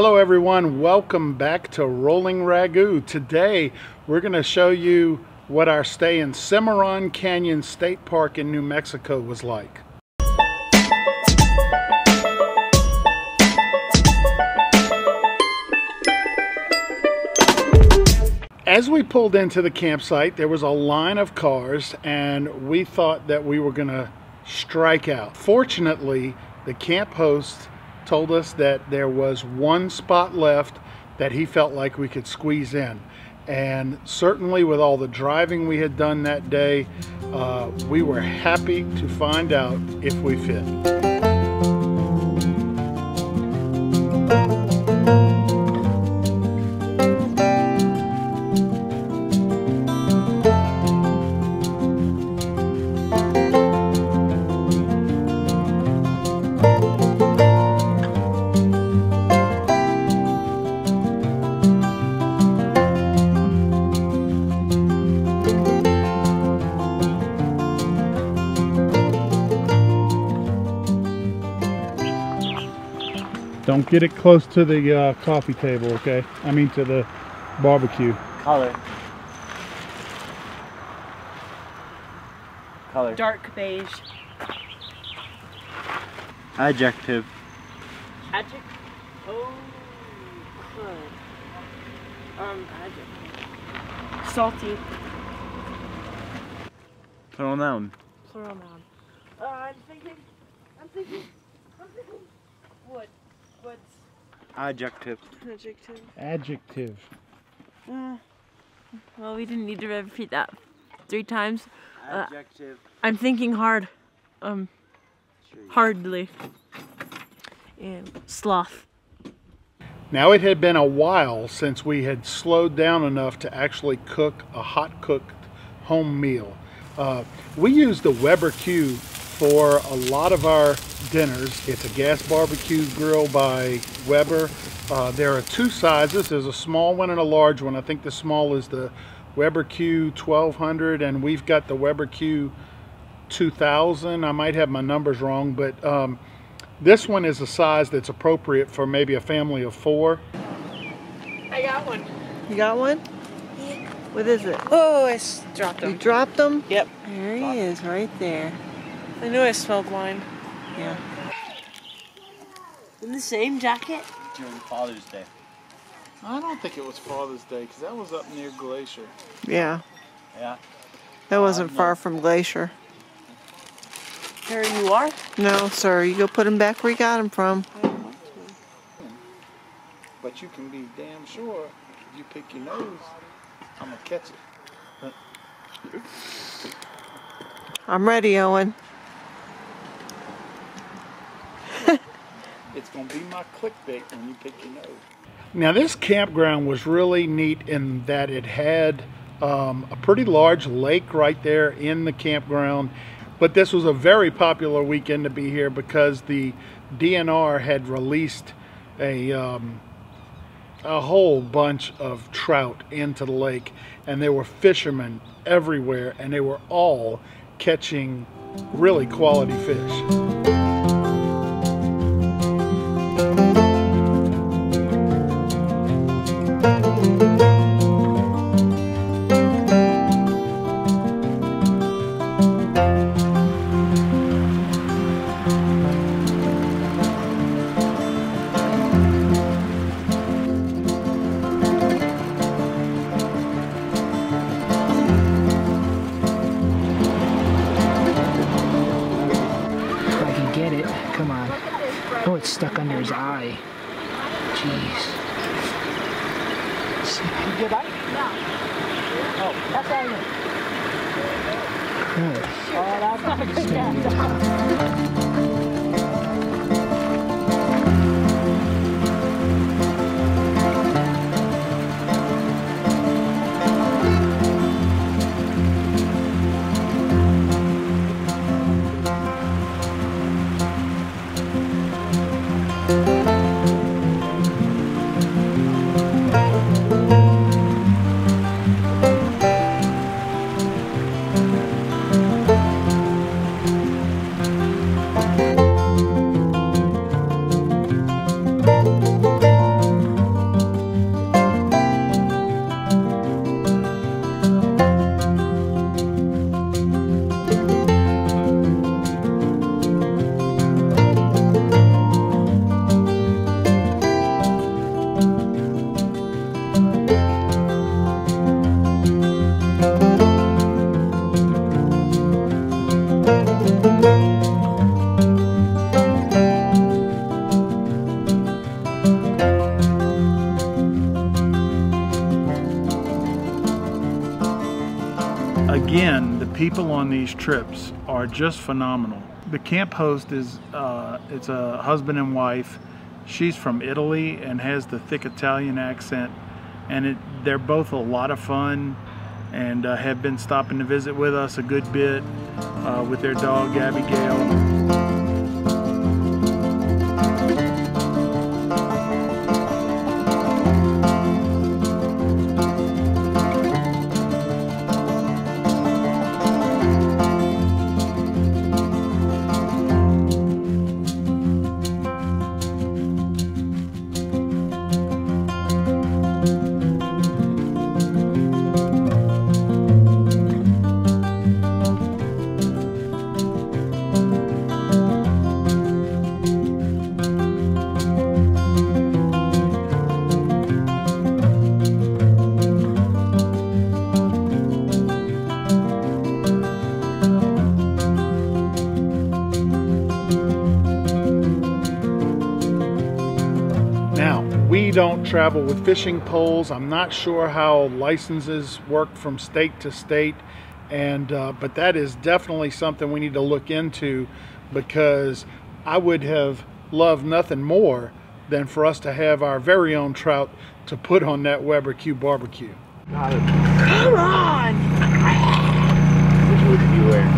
Hello everyone, welcome back to Rolling Ragu. Today we're going to show you what our stay in Cimarron Canyon State Park in New Mexico was like. As we pulled into the campsite, there was a line of cars and we thought that we were going to strike out. Fortunately, the camp host told us that there was one spot left that he felt like we could squeeze in. And certainly with all the driving we had done that day, uh, we were happy to find out if we fit. Don't get it close to the uh, coffee table, okay? I mean to the barbecue. Color. Color. Dark beige. Adjective. Adjective. Oh, crud. Um, adjective. Salty. Plural noun. Plural noun. Uh, I'm thinking. I'm thinking. I'm thinking. What? What's Adjective. adjective? Adjective. Uh, well, we didn't need to repeat that three times. Uh, Adjective. I'm thinking hard. Um, hardly. And sloth. Now it had been a while since we had slowed down enough to actually cook a hot cooked home meal. Uh, we used the Weber Q for a lot of our dinners. It's a gas barbecue grill by Weber. Uh, there are two sizes. There's a small one and a large one. I think the small is the Weber Q 1200 and we've got the Weber Q 2000. I might have my numbers wrong, but um, this one is a size that's appropriate for maybe a family of four. I got one. You got one? Yeah. What is it? Oh, I s- dropped them. You dropped them? Yep. There he is, right there. I knew I smelled wine. Yeah. In the same jacket? During Father's Day. I don't think it was Father's Day because that was up near Glacier. Yeah. Yeah. That wasn't Uh, no. far from Glacier. There you are. No, sir. You go put them back where you got them from. But you can be damn sure if you pick your nose, I'm gonna catch it. I'm ready, Owen. It's gonna be my clickbait when you pick your nose. Now this campground was really neat in that it had um, a pretty large lake right there in the campground. But this was a very popular weekend to be here because the DNR had released a um, a whole bunch of trout into the lake, and there were fishermen everywhere, and they were all catching really quality fish. Good. People on these trips are just phenomenal. The camp host is uh, it's a husband and wife. She's from Italy and has the thick Italian accent, and it, they're both a lot of fun and uh, have been stopping to visit with us a good bit uh, with their dog Abigail. Now, we don't travel with fishing poles. I'm not sure how licenses work from state to state, and uh, but that is definitely something we need to look into because I would have loved nothing more than for us to have our very own trout to put on that Weber Q barbecue. Come on! Which one did you wear?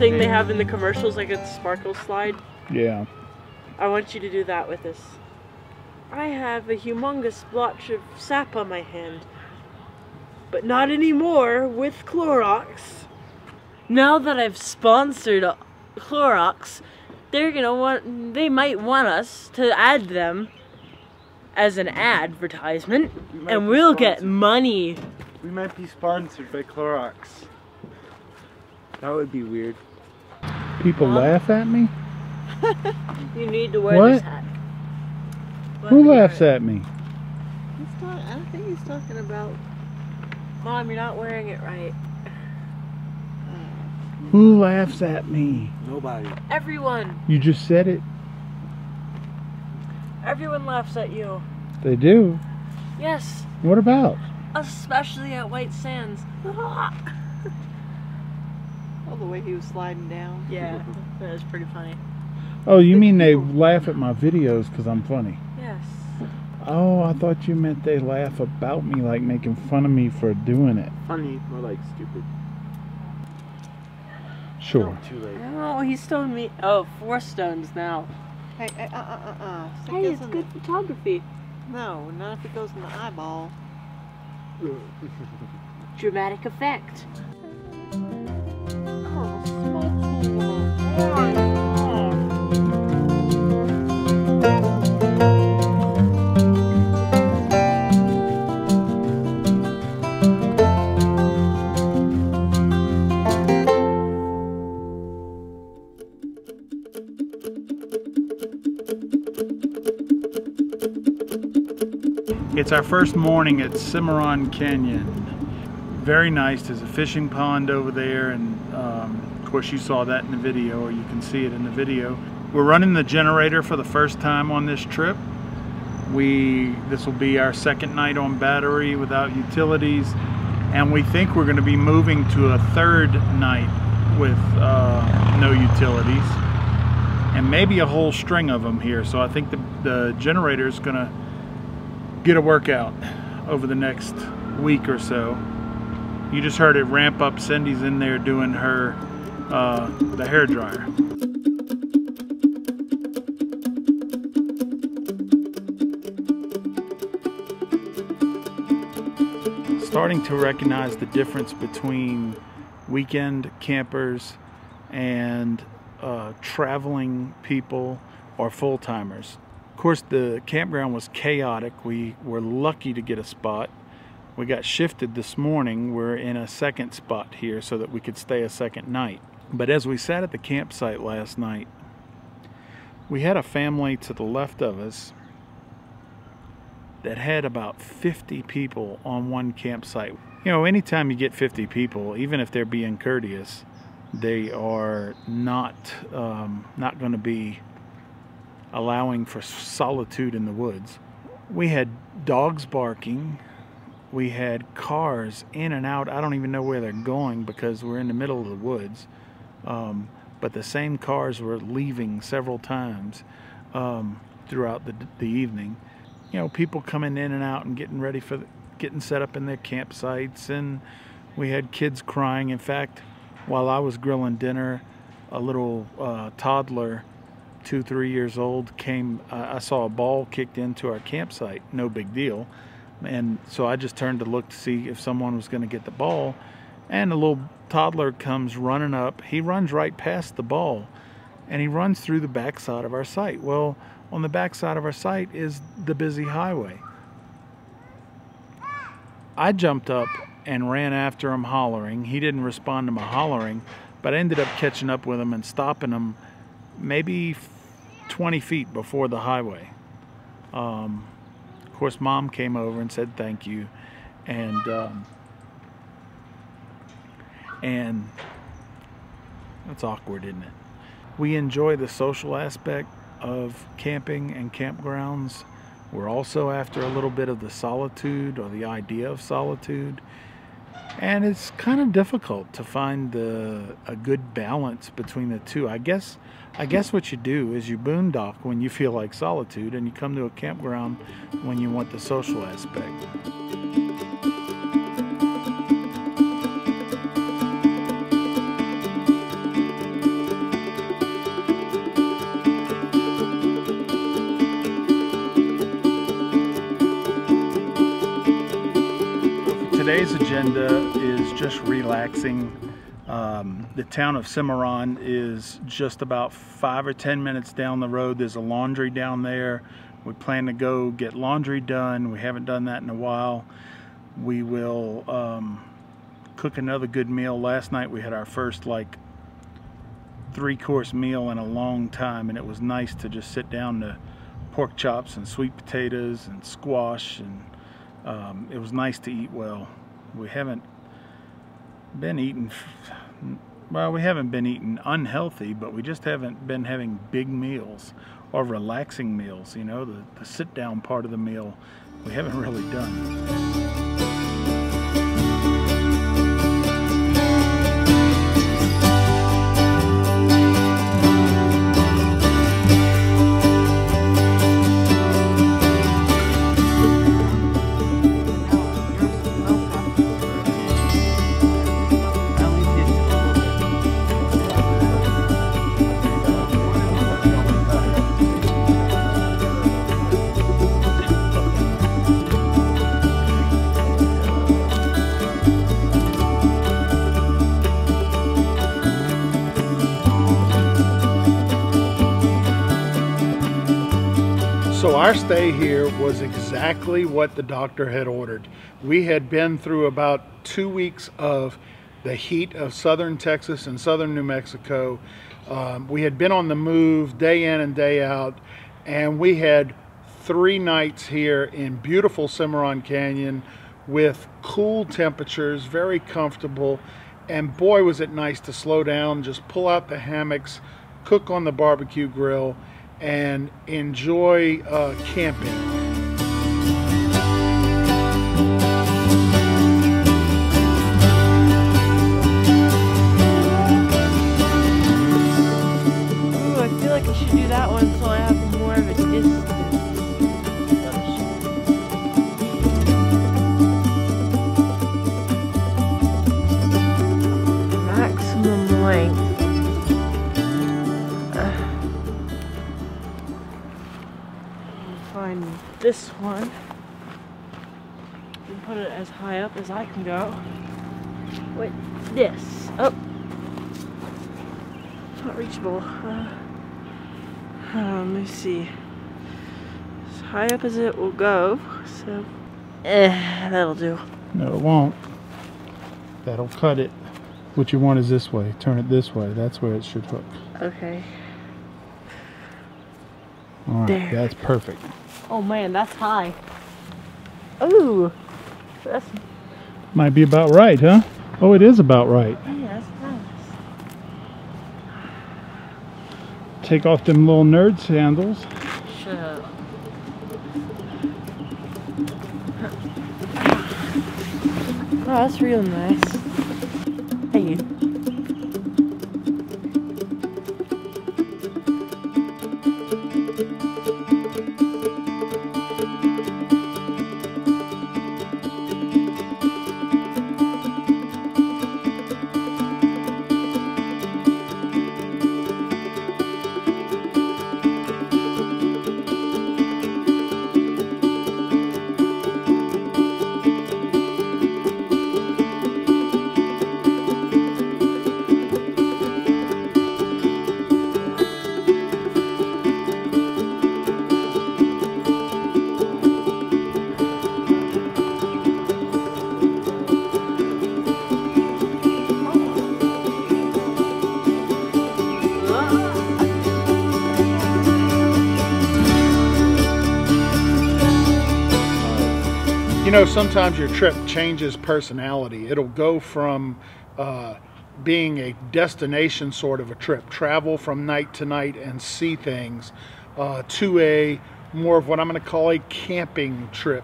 Thing they have in the commercials, like a sparkle slide? Yeah. I want you to do that with us. I have a humongous blotch of sap on my hand. But not anymore with Clorox. Now that I've sponsored uh, Clorox, they're gonna want they might want us to add them as an advertisement and we'll get money. We might be sponsored by Clorox. That would be weird. People Huh? laugh at me? You need to wear What? this hat. Who laughs at me? He's talk- I don't think he's talking about. Mom, you're not wearing it right. Who laughs at me? Nobody. Everyone, You just said it. everyone laughs at you. They do. Yes, What about? especially at White Sands. Oh, the way he was sliding down. yeah, that was pretty funny. Oh, you mean they laugh at my videos because I'm funny? Yes. Oh, I thought you meant they laugh about me, like making fun of me for doing it. Funny, more like stupid. Sure. Too late. Oh, he's stoned me. Oh, four stones now. Hey, hey, uh, uh, uh, uh. If it Hey, it's in good photography. No, not if it goes in the eyeball. Dramatic effect. It's our first morning at Cimarron Canyon. Very nice. There's a fishing pond over there, and course, you saw that in the video, or you can see it in the video. We're running the generator for the first time on this trip. We this will be our second night on battery without utilities, and we think we're going to be moving to a third night with uh, no utilities, and maybe a whole string of them here. So I think the the generator is going to get a workout. over the next week or so. You just heard it ramp up. Cindy's in there doing her uh, the hair dryer. Starting to recognize the difference between weekend campers and uh, traveling people or full timers. Of course, the campground was chaotic. We were lucky to get a spot. We got shifted this morning. We're in a second spot here so that we could stay a second night. But as we sat at the campsite last night, we had a family to the left of us that had about 50 people on one campsite. You know, anytime you get 50 people, even if they're being courteous, they are not um, not going to be allowing for solitude in the woods. We had dogs barking. We had cars in and out. I don't even know where they're going because we're in the middle of the woods. Um, but the same cars were leaving several times um, throughout the, the evening. You know, people coming in and out and getting ready for the, getting set up in their campsites, and we had kids crying. In fact, while I was grilling dinner, a little uh, toddler, two, three years old, came. Uh, I saw a ball kicked into our campsite. No big deal. And so I just turned to look to see if someone was going to get the ball. And a little toddler comes running up. He runs right past the ball and he runs through the backside of our site. Well, on the backside of our site is the busy highway. I jumped up and ran after him hollering. He didn't respond to my hollering, but I ended up catching up with him and stopping him maybe 20 feet before the highway. Um, of course, mom came over and said thank you, and um, and that's awkward, isn't it? We enjoy the social aspect of camping and campgrounds. We're also after a little bit of the solitude or the idea of solitude. And it's kind of difficult to find the, a good balance between the two. I guess I guess what you do is you boondock when you feel like solitude and you come to a campground when you want the social aspect. Today's agenda is just relaxing. Um, the town of Cimarron is just about five or ten minutes down the road. There's a laundry down there. We plan to go get laundry done. We haven't done that in a while. We will um, cook another good meal. Last night we had our first like three course meal in a long time and it was nice to just sit down to pork chops and sweet potatoes and squash and um, it was nice to eat well. We haven't been eating, well, we haven't been eating unhealthy, but we just haven't been having big meals or relaxing meals. You know, the, the sit down part of the meal we haven't really done. So our stay here was exactly what the doctor had ordered. We had been through about two weeks of the heat of southern Texas and southern New Mexico. Um, we had been on the move day in and day out, and we had three nights here in beautiful Cimarron Canyon with cool temperatures, very comfortable, and boy was it nice to slow down, just pull out the hammocks, cook on the barbecue grill, and enjoy uh, camping. Go. With this. Oh. it's Not reachable. Uh, let me see. As high up as it will go. So, eh, that'll do. No, it won't. That'll cut it. What you want is this way. Turn it this way. That's where it should hook. Okay. All right, There. that's perfect. Oh man, that's high. Ooh. That's, Might be about right, huh? Oh, it is about right. Oh, yeah, nice. Take off them little nerd sandals. Shut up. Oh, that's real nice. Hey. You know, sometimes your trip changes personality. It'll go from uh, being a destination sort of a trip, travel from night to night and see things, uh, to a more of what I'm going to call a camping trip.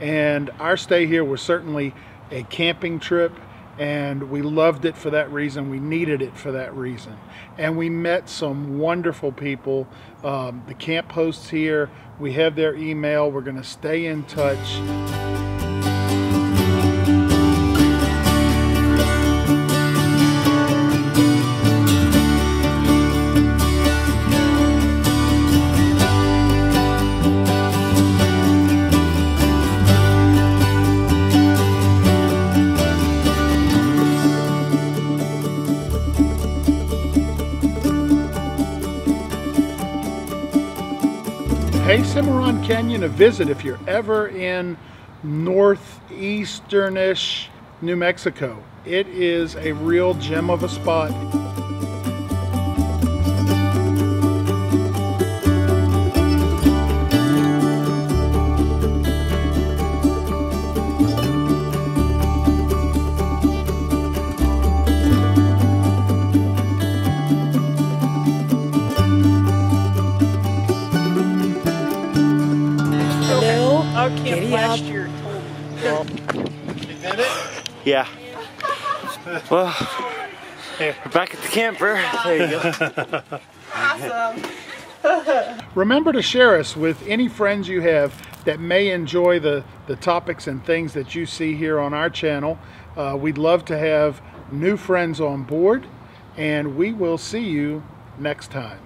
And our stay here was certainly a camping trip, and we loved it for that reason. We needed it for that reason. And we met some wonderful people. Um, the camp hosts here, we have their email. We're going to stay in touch. Pay Cimarron Canyon a visit if you're ever in northeasternish New Mexico. It is a real gem of a spot. Hello? Our camp last year. Yeah. Well, we're back at the camper. There you go. Remember to share us with any friends you have that may enjoy the, the topics and things that you see here on our channel. Uh, we'd love to have new friends on board, and we will see you next time.